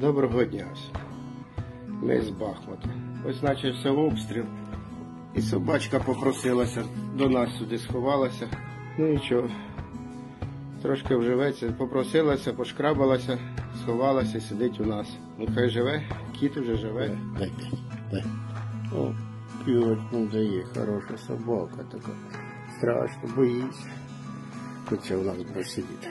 Доброго дня. Ми з Бахмута. Ось почався обстріл. І собачка попросилася до нас сюди сховалася. Ну нічого. Трошки вживеться, попросилася, пошкрабалася, сховалася, сидить у нас. Ну хай живе, кіт уже живе. Е, дай дай, дай. О, п'ять дає, хороша собака така. Страшно, боїться. Ну, Хоча у нас буде сидіти.